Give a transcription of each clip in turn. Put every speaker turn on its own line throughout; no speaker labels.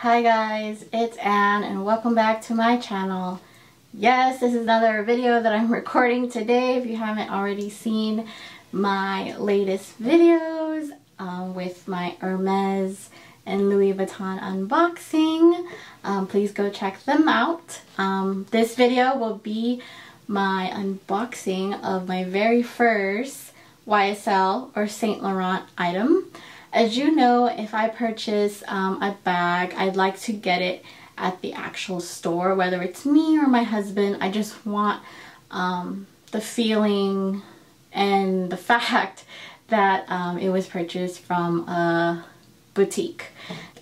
Hi guys, it's Ann and welcome back to my channel. Yes, this is another video that I'm recording today if you haven't already seen my latest videos um, with my Hermes and Louis Vuitton unboxing. Um, please go check them out. Um, this video will be my unboxing of my very first YSL or Saint Laurent item. As you know, if I purchase um, a bag, I'd like to get it at the actual store, whether it's me or my husband. I just want um, the feeling and the fact that um, it was purchased from a boutique.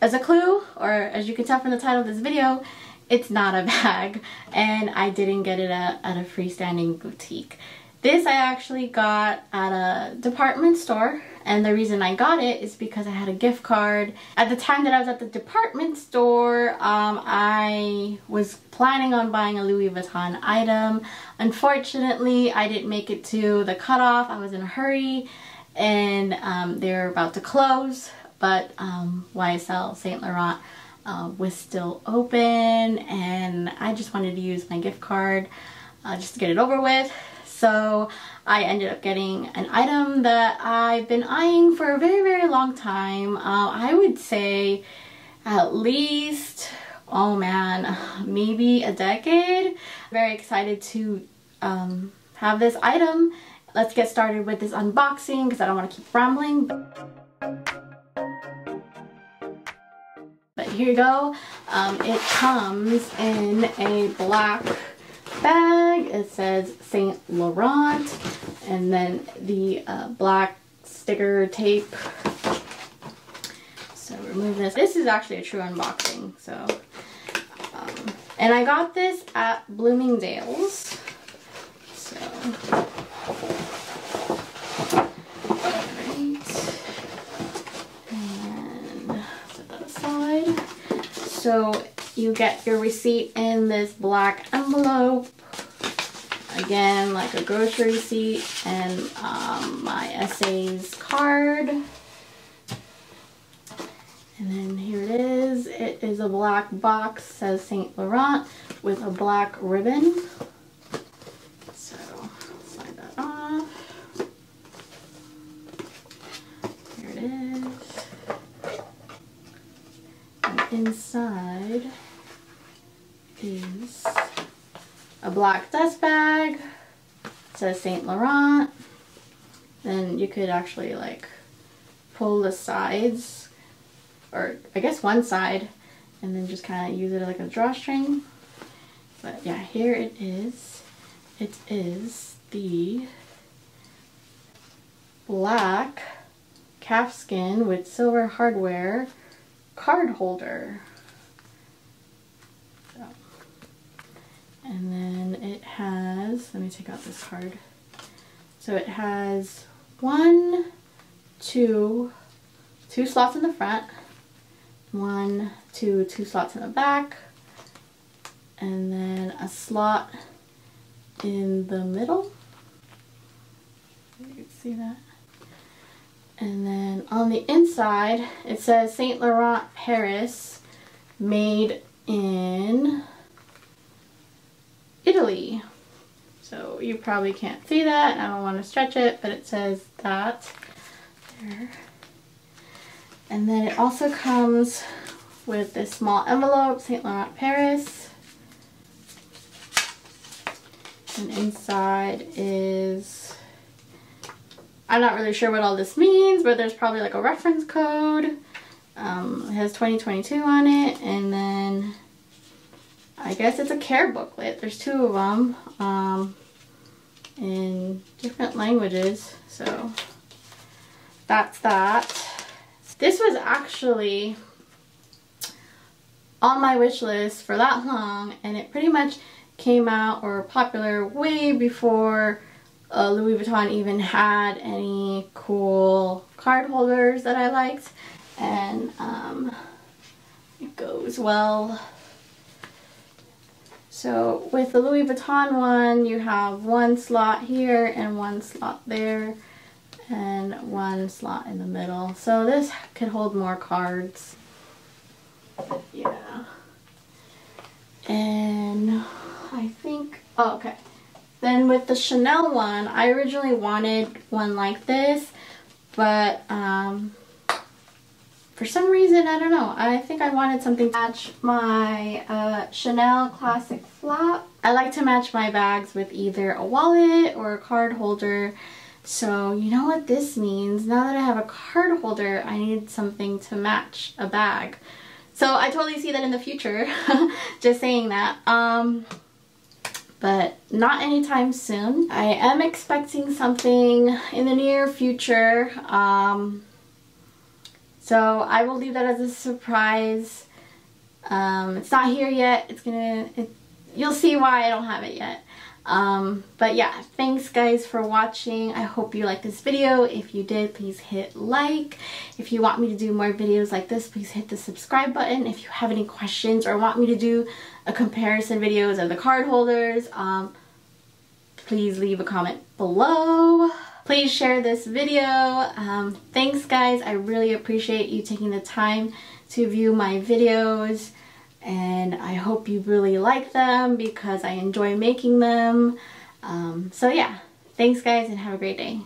As a clue, or as you can tell from the title of this video, it's not a bag and I didn't get it at, at a freestanding boutique. This I actually got at a department store and the reason I got it is because I had a gift card. At the time that I was at the department store, um, I was planning on buying a Louis Vuitton item. Unfortunately, I didn't make it to the cutoff. I was in a hurry and um, they were about to close, but um, YSL Saint Laurent uh, was still open and I just wanted to use my gift card uh, just to get it over with. So I ended up getting an item that I've been eyeing for a very, very long time. Uh, I would say at least, oh man, maybe a decade. Very excited to um, have this item. Let's get started with this unboxing because I don't want to keep rambling. But here you go. Um, it comes in a black bag. It says Saint Laurent and then the uh, black sticker tape. So remove this. This is actually a true unboxing. So, um, and I got this at Bloomingdale's. So, So you get your receipt in this black envelope. Again, like a grocery receipt and um, my SA's card. And then here it is. It is a black box, says Saint Laurent with a black ribbon. So slide that off. Here it is. And inside is a black dust bag. It says Saint Laurent. Then you could actually like pull the sides or I guess one side and then just kind of use it like a drawstring. But yeah, here it is. It is the black calfskin with silver hardware card holder. And then it has, let me take out this card. So it has one, two, two slots in the front, one, two, two slots in the back, and then a slot in the middle. You can see that. And then on the inside, it says Saint Laurent Paris, made in Italy. So you probably can't see that. I don't want to stretch it, but it says that there. And then it also comes with this small envelope, Saint Laurent Paris. And inside is I'm not really sure what all this means, but there's probably like a reference code. Um, it has 2022 on it, and then I guess it's a care booklet. There's two of them um, in different languages, so that's that. This was actually on my wish list for that long, and it pretty much came out or popular way before uh, Louis Vuitton even had any cool card holders that I liked and um, it goes well. So with the Louis Vuitton one, you have one slot here and one slot there and one slot in the middle. So this could hold more cards. Yeah. And I think, oh, okay. Then with the Chanel one, I originally wanted one like this, but um, for some reason, I don't know. I think I wanted something to match my uh, Chanel Classic Flap. I like to match my bags with either a wallet or a card holder. So you know what this means? Now that I have a card holder, I need something to match a bag. So I totally see that in the future. Just saying that. Um, but not anytime soon. I am expecting something in the near future. Um, so I will leave that as a surprise. Um, it's not here yet. It's gonna, it, you'll see why I don't have it yet. Um, but yeah, thanks guys for watching. I hope you liked this video. If you did, please hit like. If you want me to do more videos like this, please hit the subscribe button. If you have any questions or want me to do a comparison videos of the card holders, um, please leave a comment below. Please share this video. Um, thanks guys. I really appreciate you taking the time to view my videos and I hope you really like them because I enjoy making them. Um, so yeah, thanks guys and have a great day.